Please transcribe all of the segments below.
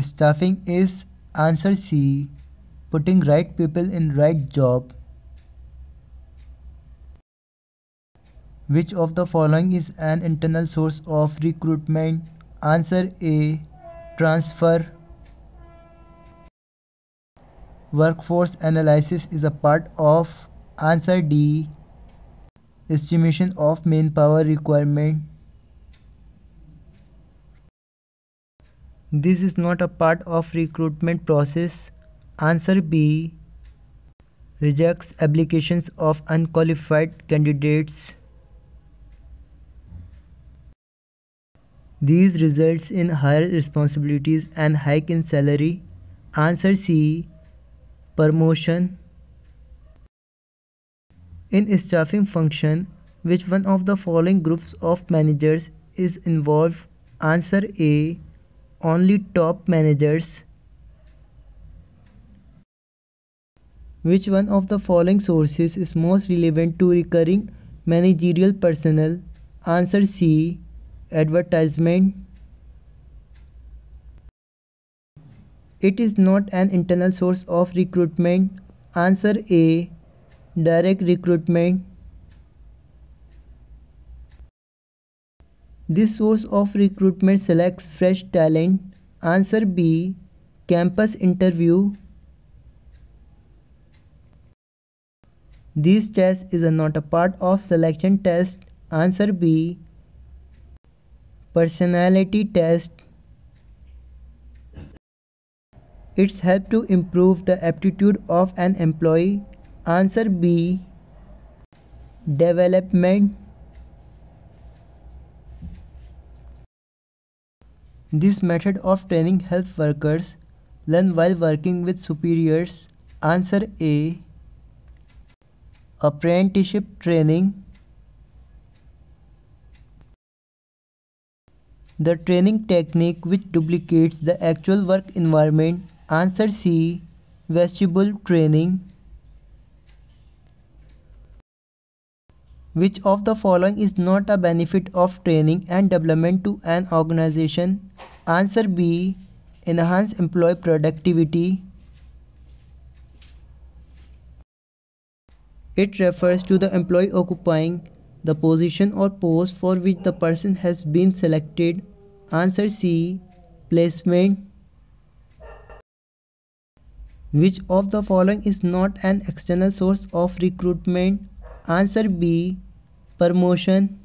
Staffing is answer C. Putting right people in right job. Which of the following is an internal source of recruitment? Answer A. Transfer. Workforce analysis is a part of answer D. Estimation of manpower requirement. This is not a part of recruitment process. Answer B. Rejects applications of unqualified candidates. These results in higher responsibilities and hike in salary. Answer C. Promotion. In staffing function, which one of the following groups of managers is involved? Answer A only top managers. Which one of the following sources is most relevant to recurring managerial personnel? Answer C. Advertisement. It is not an internal source of recruitment. Answer A. Direct recruitment. This source of recruitment selects fresh talent. Answer B. Campus interview. This test is not a part of selection test. Answer B. Personality test. It's help to improve the aptitude of an employee. Answer B. Development. This method of training helps workers learn while working with superiors. Answer A. Apprenticeship training. The training technique which duplicates the actual work environment. Answer C. Vestibule training. Which of the following is not a benefit of training and development to an organization? Answer B. Enhance employee productivity. It refers to the employee occupying the position or post for which the person has been selected. Answer C. Placement. Which of the following is not an external source of recruitment? Answer B. Promotion.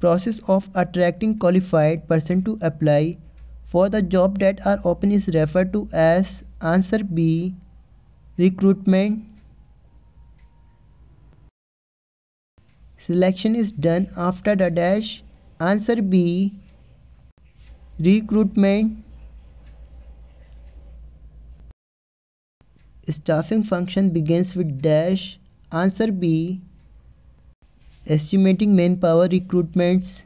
Process of attracting qualified person to apply for the job that are open is referred to as answer B. Recruitment. Selection is done after the dash. Answer B. Recruitment. Staffing function begins with dash. Answer B. Estimating manpower recruitments.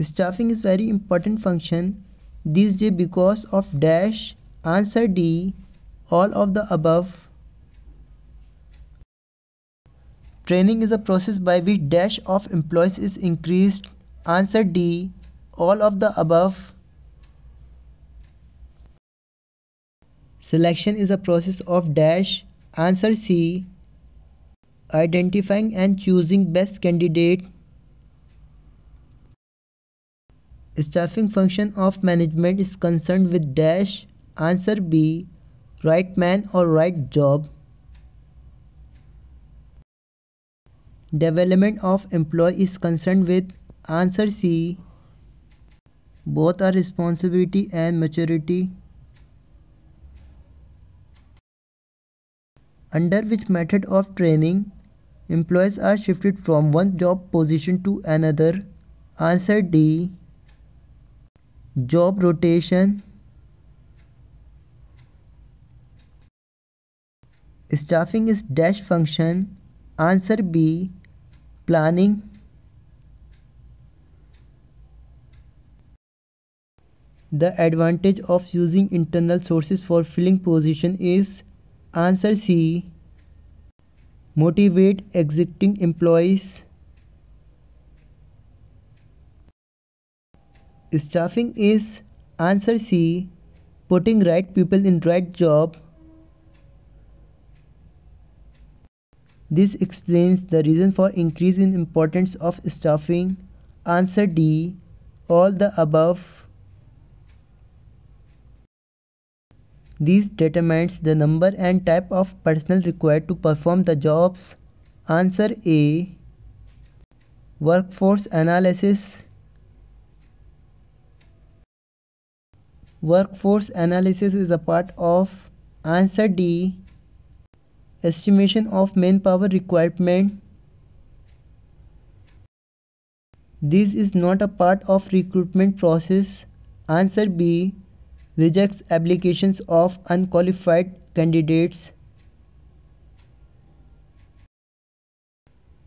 Staffing is very important function these days because of dash. Answer D. All of the above. Training is a process by which dash of employees is increased. Answer D. All of the above. Selection is a process of dash. Answer C. Identifying and choosing best candidate. Staffing function of management is concerned with dash. Answer B. Right man or right job. Development of employee is concerned with answer C. Both are responsibility and maturity. Under which method of training employees are shifted from one job position to another? Answer d. Job rotation. Staffing is dash function. Answer b. Planning. The advantage of using internal sources for filling position is Answer C. Motivate existing employees. Staffing is answer C. Putting right people in right job. This explains the reason for increase in importance of staffing. Answer D. All the above. This determines the number and type of personnel required to perform the jobs. Answer A. Workforce analysis. Workforce analysis is a part of answer D. Estimation of manpower requirement. This is not a part of recruitment process. Answer B rejects applications of unqualified candidates.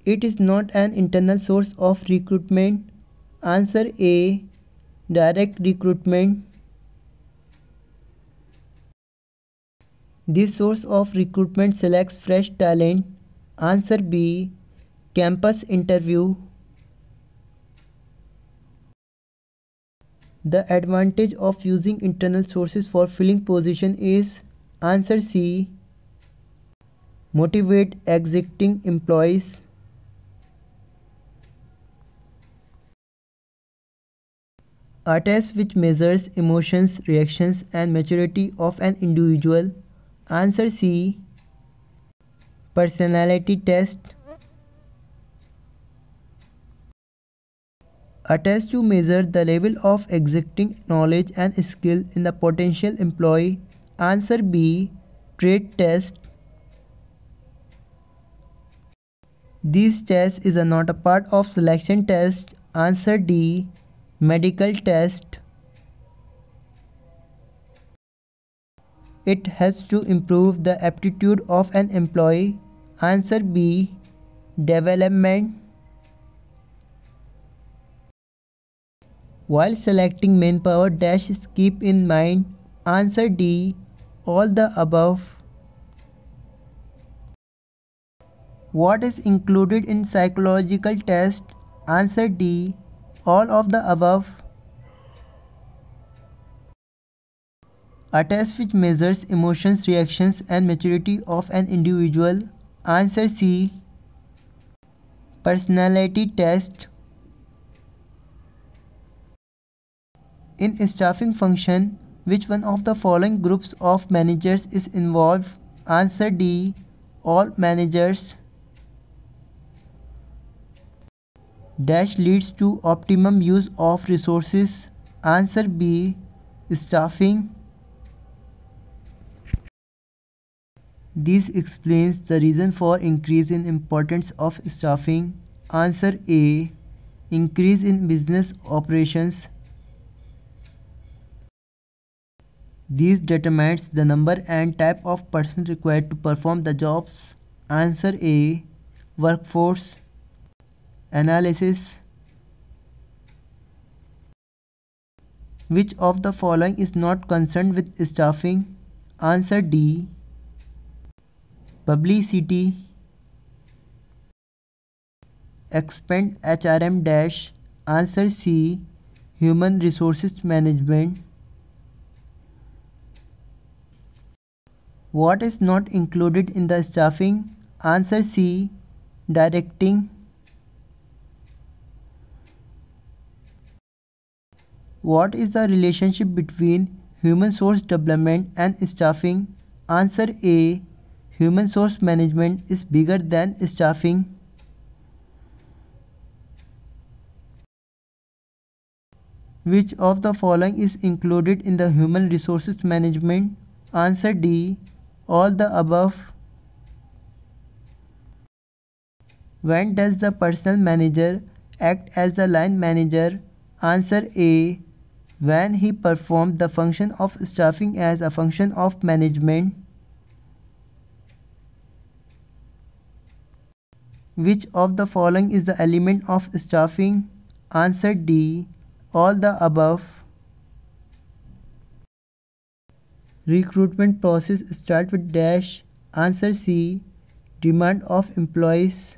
It is not an internal source of recruitment. Answer A. Direct recruitment. This source of recruitment selects fresh talent. Answer B. Campus interview. The advantage of using internal sources for filling position is answer C. Motivate exiting employees. A test which measures emotions, reactions and maturity of an individual. Answer C. Personality test. A test to measure the level of existing knowledge and skill in the potential employee. Answer B. Trade test. This test is not a part of selection test. Answer D. Medical test. It helps to improve the aptitude of an employee. Answer B. Development. While selecting manpower dash keep in mind answer D all the above. What is included in psychological test? Answer D all of the above. A test which measures emotions, reactions and maturity of an individual. Answer C. Personality test. In staffing function, which one of the following groups of managers is involved? Answer D. All managers. Dash leads to optimum use of resources. Answer B. Staffing. This explains the reason for increase in importance of staffing. Answer A. Increase in business operations. This determines the number and type of person required to perform the jobs. Answer A. Workforce Analysis Which of the following is not concerned with staffing? Answer D. Publicity Expand HRM dash Answer C. Human Resources Management What is not included in the staffing? Answer C. Directing. What is the relationship between human source development and staffing? Answer A. Human source management is bigger than staffing. Which of the following is included in the human resources management? Answer D all the above? When does the personal manager act as the line manager? Answer A. When he performed the function of staffing as a function of management. Which of the following is the element of staffing? Answer D. All the above. Recruitment process start with dash. Answer C. Demand of employees.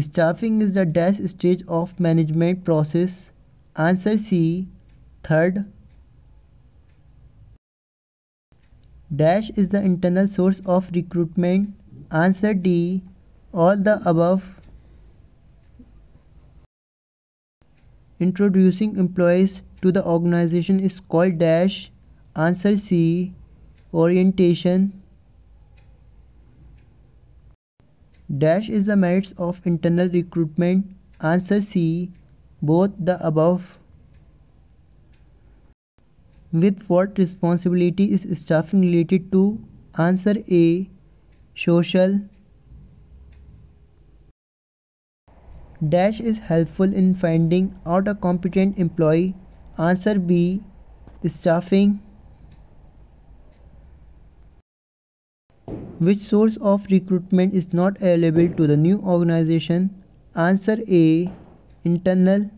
Staffing is the dash stage of management process. Answer C. Third. Dash is the internal source of recruitment. Answer D. All the above. Introducing employees to the organization is called dash. Answer C. Orientation. Dash is the merits of internal recruitment. Answer C. Both the above. With what responsibility is staffing related to? Answer A. Social. Dash is helpful in finding out a competent employee. Answer B. Staffing. Which source of recruitment is not available to the new organization? Answer A. Internal.